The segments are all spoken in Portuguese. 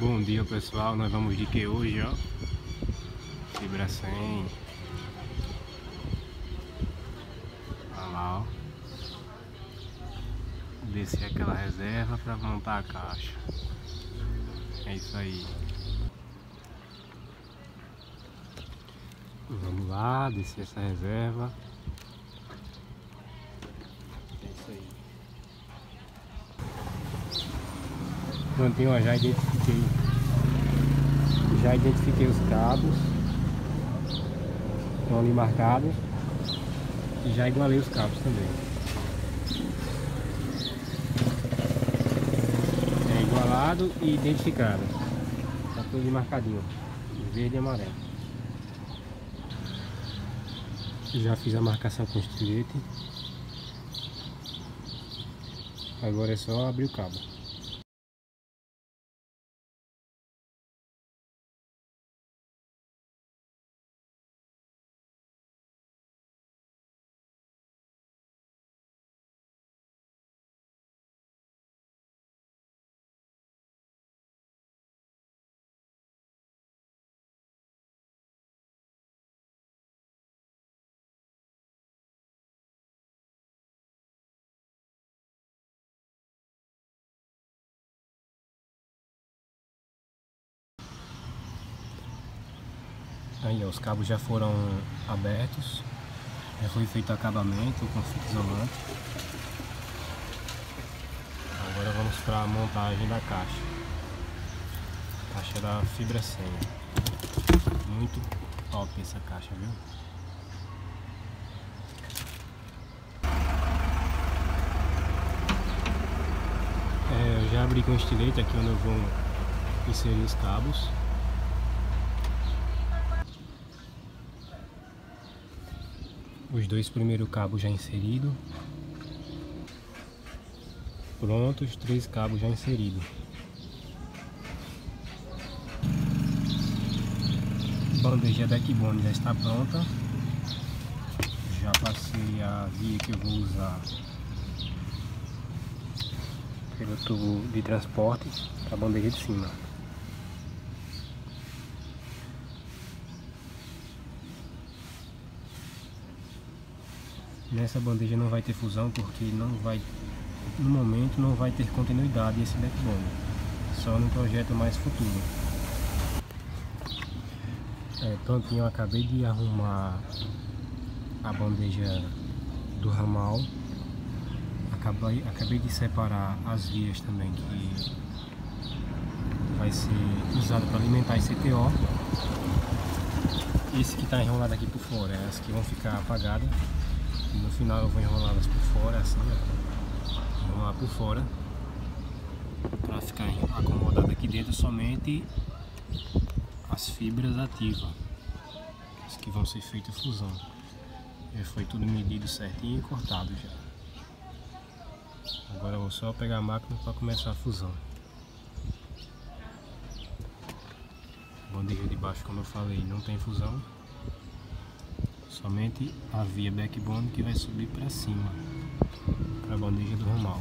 Bom dia pessoal, nós vamos de que hoje ó? Fibra 100 Olha lá ó. Descer aquela reserva para montar a caixa. É isso aí. Vamos lá, descer essa reserva É isso aí Ó, já identifiquei. Já identifiquei os cabos. Estão ali marcados. E já igualei os cabos também. É igualado e identificado. Tá tudo marcadinho verde e amarelo. Já fiz a marcação com estilete agora é só abrir o cabo Aí ó, os cabos já foram abertos, já foi feito acabamento com fita isolante. Agora vamos para a montagem da caixa. Caixa da fibra 100. Muito top essa caixa, viu? É, eu já abri com estilete aqui onde eu vou inserir os cabos. Os dois primeiros cabos já inseridos. Pronto os três cabos já inseridos. Bandeja backbone já está pronta. Já passei a via que eu vou usar pelo tubo de transporte para a bandeja de cima Nessa bandeja não vai ter fusão porque não vai, no momento não vai ter continuidade esse backbone, só no projeto mais futuro. É, prontinho, eu acabei de arrumar a bandeja do ramal, acabei, acabei de separar as vias também que vai ser usado para alimentar esse CTO. Esse que está enrolado aqui por fora, é as que vão ficar apagadas no final eu vou enrolá-las por fora, assim, ó. Enrolar por fora. Para ficar acomodado aqui dentro somente as fibras ativas. As que vão ser feitas fusão. Já foi tudo medido certinho e cortado já. Agora eu vou só pegar a máquina para começar a fusão. Bandeja de baixo, como eu falei, não tem fusão somente a via backbone que vai subir para cima para a bandeja do ramal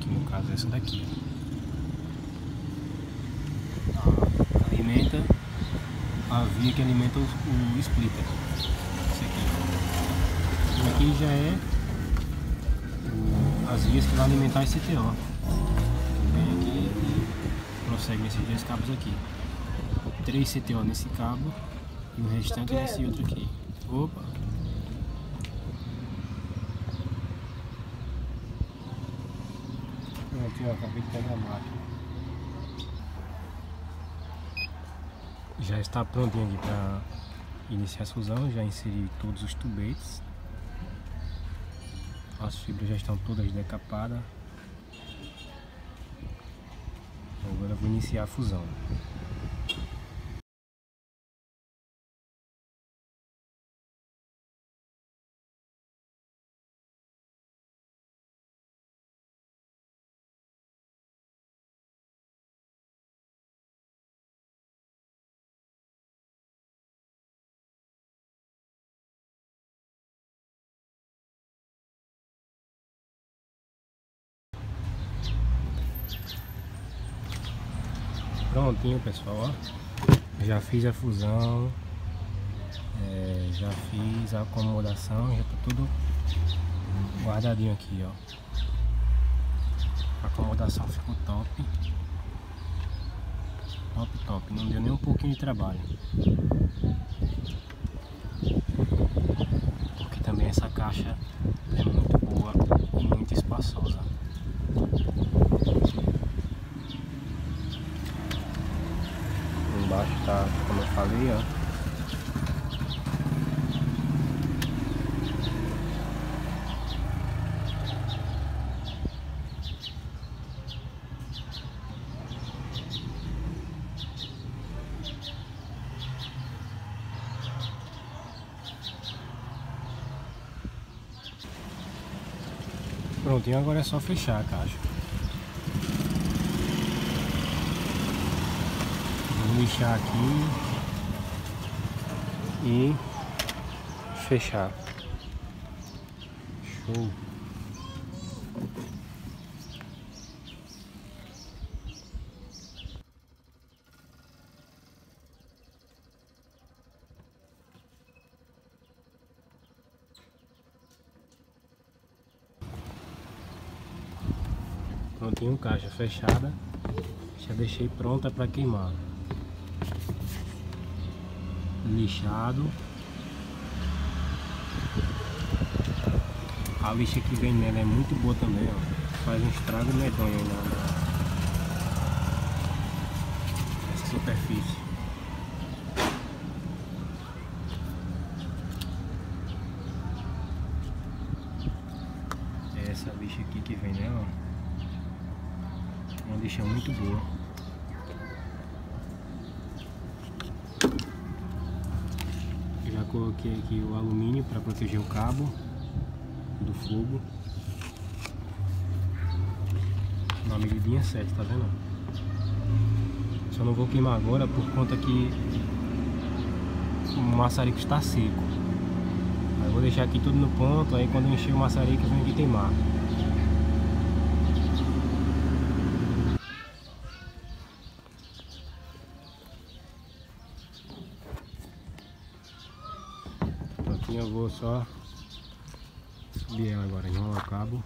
que no caso é essa daqui a, alimenta a via que alimenta o, o splitter. Esse aqui. E aqui já é o, as vias que vai alimentar esse TO vem aqui e prossegue nesses dois cabos aqui três CTO nesse cabo e o restante nesse outro aqui. Opa! Aqui ó, acabei de pegar a máquina. Já está prontinho aqui para iniciar a fusão, já inseri todos os tubetes. As fibras já estão todas decapadas. Agora eu vou iniciar a fusão. Prontinho pessoal, ó. Já fiz a fusão. É, já fiz a acomodação, já tá tudo guardadinho aqui, ó. A acomodação ficou top. Top, top. Não deu nem um pouquinho de trabalho. Porque também essa caixa é muito boa e muito espaçosa. Embaixo tá, como eu falei, ó. Prontinho, agora é só fechar a caixa. Lixar aqui e fechar. Show. Prontinho, caixa fechada. Já deixei pronta para queimar. Lixado. A lixa que vem nela é muito boa também, ó. Faz um estrago medonho na, na superfície. É essa lixa aqui que vem nela, ó. Uma lixa muito boa. Coloquei aqui o alumínio para proteger o cabo do fogo. Na medidinha certa, tá vendo? Só não vou queimar agora por conta que o maçarico está seco. Aí vou deixar aqui tudo no ponto, aí quando encher o maçarico venho aqui queimar. Eu vou só subir ela agora, enrolar o cabo.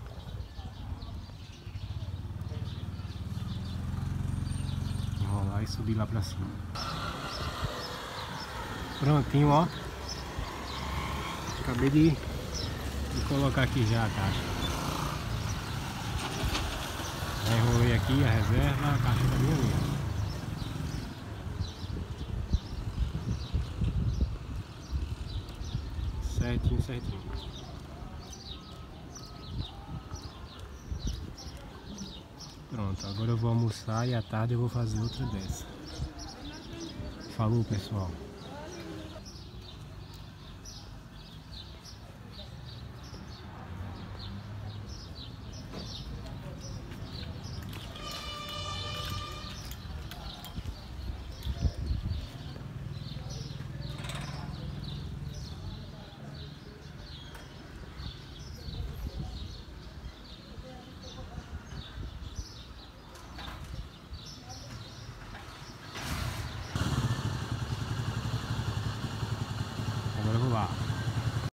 Enrolar e subir lá pra cima. Prontinho, ó. Acabei de, de colocar aqui já a caixa. Já enrolei aqui a reserva, a caixa da minha linha. Certinho, certinho. Pronto, agora eu vou almoçar e à tarde eu vou fazer outra dessa. Falou pessoal.